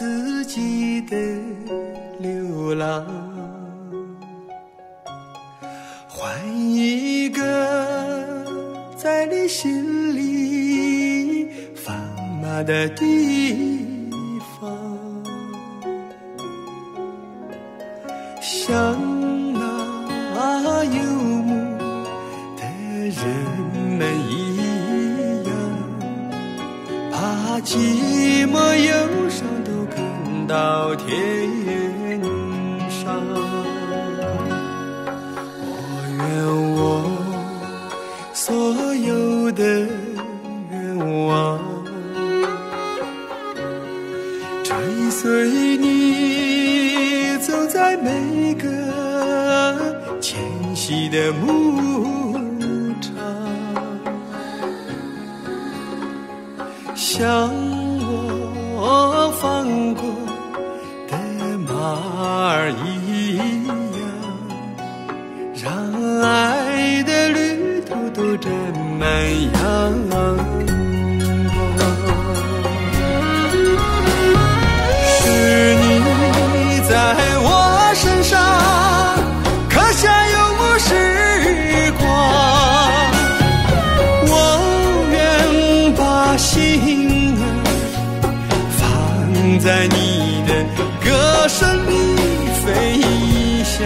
自己的流浪换一个在你心里放马的地方像那游牧的人们一样把寂天上。我愿我所有的愿望，追随你走在每个迁徙的牧场，想让爱的旅途都沾满阳光。是你在我身上刻下永无时光，我愿把心儿放在你的歌声里飞翔。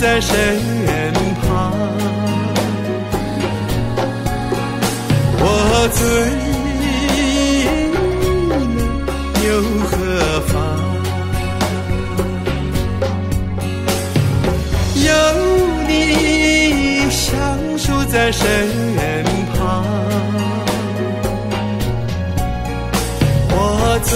在身旁，我醉了又何妨？有你相守在身旁，我醉